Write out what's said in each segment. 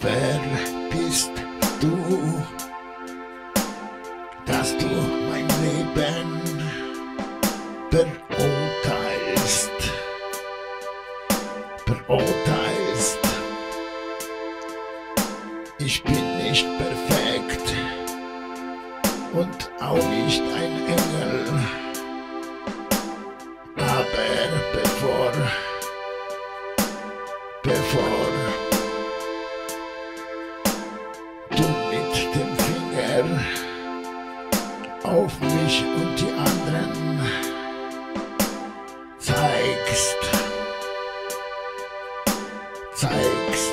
Wer bist du, dass du mein Leben beurteilst? Beurteilst. Ich bin nicht perfekt und auch nicht ein Engel. Aber bevor, bevor mich und die anderen zeigst, zeigst.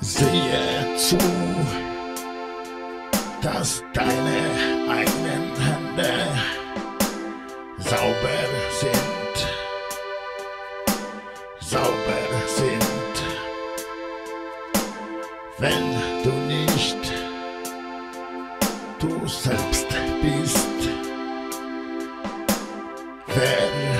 Sehe zu, dass deine eigenen Hände sauber sind, sauber sind. Wenn du nicht du selbst bist, wer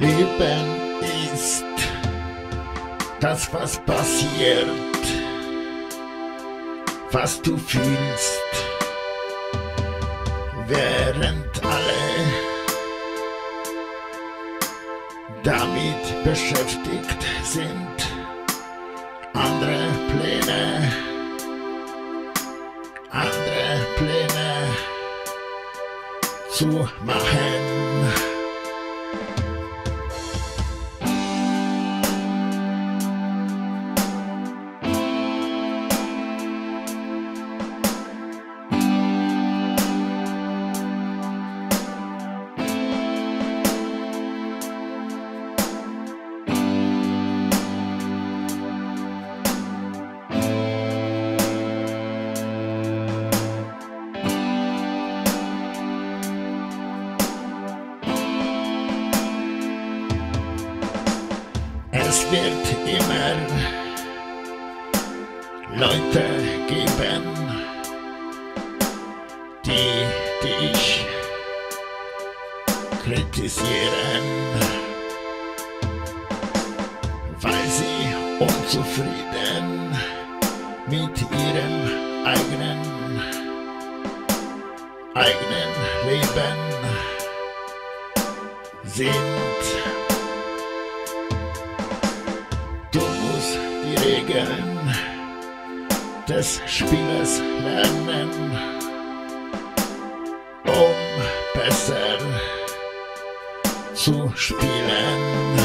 Leben ist das, was passiert, was du fühlst, während alle damit beschäftigt sind, andere Pläne, andere Pläne zu machen. Es wird immer Leute geben, die dich kritisieren, weil sie unzufrieden mit ihrem eigenen, eigenen Leben sind. Regeln des Spieles lernen, um besser zu spielen.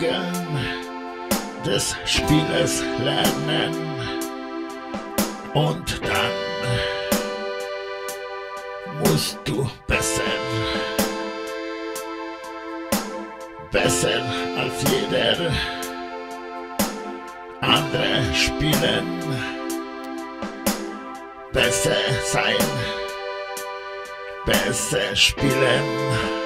Regeln des Spieles lernen. Und dann musst du besser, besser als jeder andere spielen, besser sein, besser spielen.